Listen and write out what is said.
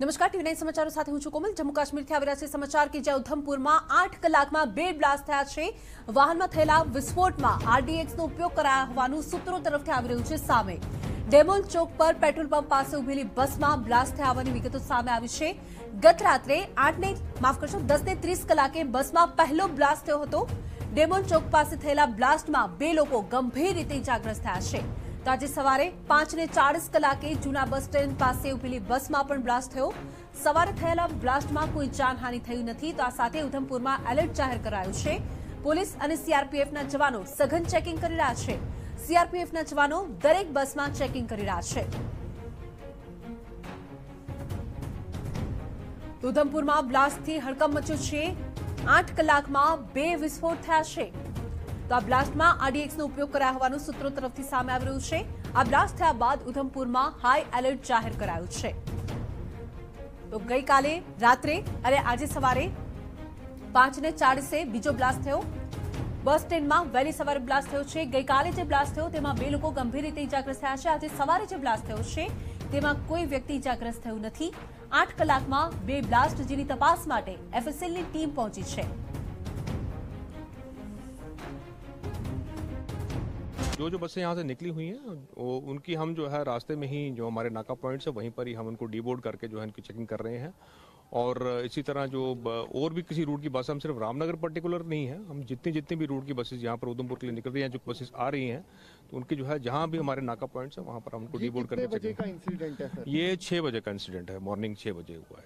નમસ્કાર ટીવી સમાચારો સાથે હું છું કોમલ. જમ્મુ કાશ્મીરથી આવી રહ્યા છે સમાચાર કે જ્યાં ઉધમપુરમાં આઠ કલાકમાં બે બ્લાસ્ટ થયા છે. વાહનમાં થયેલા વિસ્ફોટમાં આરડીએક્સનો ઉપયોગ કરાયા હોવાનું સૂત્રો તરફથી આવી રહ્યું છે સામે. ડેમોલ ચોક પર પેટ્રોલ પંપ પાસે ઉભેલી બસમાં બ્લાસ્ટ થયા હોવાની વિગતો સામે આવી છે. ગત રાત્રે આઠને, માફ કરશો, દસને ત્રીસ કલાકે બસમાં પહેલો બ્લાસ્ટ થયો હતો. ડેમોલ ચોક પાસે થયેલા બ્લાસ્ટમાં બે લોકો ગંભીર રીતે ઇજાગ્રસ્ત થયા છે. તો આજે સવારે પાંચ ને ચાળીસ કલાકે જૂના બસ સ્ટેન્ડ પાસે ઉભેલી બસમાં પણ બ્લાસ્ટ થયો. સવારે થયેલા બ્લાસ્ટમાં કોઈ જાનહાનિ થયું નથી તો આ સાથે ઉધમપુરમાં એલર્ટ જાહેર કરાયું છે. પોલીસ અને સીઆરપીએફના જવાનો સઘન ચેકિંગ કરી રહ્યા છે. સીઆરપીએફના જવાનો દરેક બસમાં ચેકિંગ કરી રહ્યા છે. ઉધમપુરમાં બ્લાસ્ટથી હડકંપ મચ્યો છે. આઠ કલાકમાં બે વિસ્ફોટ થયા છે. તો આ બ્લાસ્ટમાં આરડીએક્સનો ઉપયોગ કરાયા હોવાનું સૂત્રો તરફથી સામે આવી રહ્યું છે. આ બ્લાસ્ટ થયા બાદ ઉધમપુરમાં હાઈ એલર્ટ જાહેર કરાયું છે. તો ગઈકાલે રાત્રે અને આજે સવારે પાંચને ચાળીસે બીજો બ્લાસ્ટ થયો. બસ સ્ટેન્ડમાં વહેલી સવારે બ્લાસ્ટ થયો છે. ગઈકાલે જે બ્લાસ્ટ થયો તેમાં બે લોકો ગંભીર રીતે ઇજાગ્રસ્ત થયા છે. આજે સવારે જે બ્લાસ્ટ થયો છે તેમાં કોઈ વ્યક્તિ ઇજાગ્રસ્ત થયું નથી. આઠ કલાકમાં બે બ્લાસ્ટ જેની તપાસ માટે એફએસએલની ટીમ પહોંચી છે. जो जो बसें यहाँ से निकली हुई हैं वो उनकी हम जो है रास्ते में ही जो हमारे नाका पॉइंट्स है वहीं पर ही हम उनको डीबोर्ड करके जो है उनकी चेकिंग कर रहे हैं। और इसी तरह जो और भी किसी रूट की बस हम सिर्फ़ रामनगर पर्टिकुलर नहीं है हम जितनी जितनी भी रूट की बसेज यहाँ पर उधमपुर के लिए निकल रही हैं जो बसेस आ रही हैं तो उनकी जो है जहाँ भी हमारे नाका पॉइंट्स है वहाँ पर हम उनको ये डीबोर्ड कितने करके बजे चेकिंग का इंसिडेंट है ये छः बजे का इंसिडेंट है मॉर्निंग छः बजे हुआ है।